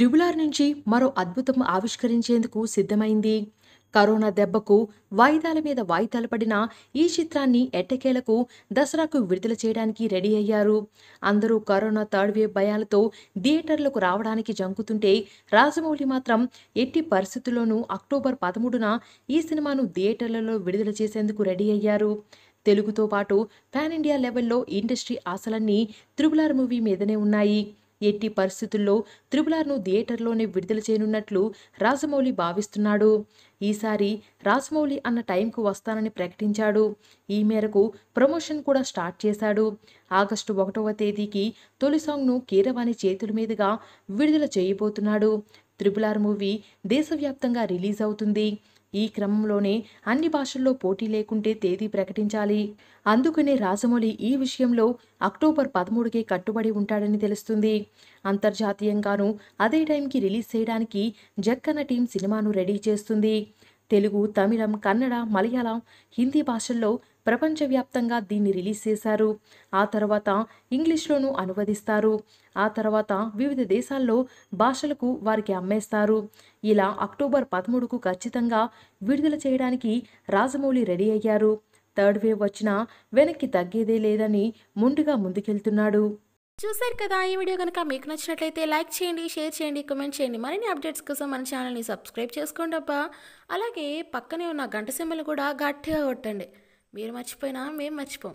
త్రిబులార్ నుంచి మరో అద్భుతం ఆవిష్కరించేందుకు సిద్ధమైంది. కరోనా దెబ్బకు వాయిదాల మీద వాయిదాలు పడిన ఈ చిత్రాన్ని ఎట్టకేలకు దసరాకు విడుదల చేయడానికి రెడీ అయ్యారు. అందరూ కరోనా థర్డ్ వేవ్ భయాలతో థియేటర్లకు రావడానికి జంకుతుంటే రాజమౌళి మాత్రం ఎట్టి పరిస్థితుల్లోనూ అక్టోబర్ పదమూడున ఈ సినిమాను థియేటర్లలో విడుదల చేసేందుకు రెడీ అయ్యారు. తెలుగుతో పాటు పాన్ ఇండియా లెవెల్లో ఇండస్ట్రీ ఆశలన్నీ త్రిబులార్ మూవీ మీదనే ఉన్నాయి. ఎట్టి పరిస్థితుల్లో త్రిబులార్ను థియేటర్లోనే విడుదల చేయనున్నట్లు రాజమౌళి భావిస్తున్నాడు. ఈసారి రాజమౌళి అన్న టైంకు వస్తానని ప్రకటించాడు. ఈ మేరకు ప్రమోషన్ కూడా స్టార్ట్ చేశాడు. ఆగస్టు ఒకటవ తేదీకి తొలి సాంగ్ను కీరవాణి చేతుల మీదుగా విడుదల చేయబోతున్నాడు. త్రిబులార్ మూవీ దేశవ్యాప్తంగా రిలీజ్ అవుతుంది. ఈ క్రమంలోనే అన్ని భాషల్లో పోటీ లేకుంటే తేదీ ప్రకటించాలి. అందుకనే రాజమౌళి ఈ విషయంలో అక్టోబర్ పదమూడుకే కట్టుబడి ఉంటాడని తెలుస్తుంది. అంతర్జాతీయంగాను అదే టైంకి రిలీజ్ చేయడానికి జక్కన్న టీం సినిమాను రెడీ చేస్తుంది. తెలుగు తమిళం కన్నడ మలయాళం హిందీ భాషల్లో ప్రపంచవ్యాప్తంగా దీన్ని రిలీజ్ చేశారు. ఆ తర్వాత ఇంగ్లీష్లోనూ అనువదిస్తారు. ఆ తర్వాత వివిధ దేశాల్లో భాషలకు వారికి అమ్మేస్తారు. ఇలా అక్టోబర్ పదమూడుకు ఖచ్చితంగా విడుదల చేయడానికి రాజమౌళి రెడీ అయ్యారు. థర్డ్ వేవ్ వచ్చినా వెనక్కి తగ్గేదే లేదని ముందుగా ముందుకెళ్తున్నాడు. చూశారు కదా ఈ వీడియో కనుక మీకు నచ్చినట్లయితే లైక్ చేయండి షేర్ చేయండి కమెంట్ చేయండి. మరిన్ని అప్డేట్స్ కోసం మన ఛానల్ని సబ్స్క్రైబ్ చేసుకోండి అబ్బా. అలాగే పక్కనే ఉన్న గంట సింబల్ కూడా గట్టిగా కొట్టండి. మీరు మర్చిపోయినా మేము మర్చిపోం.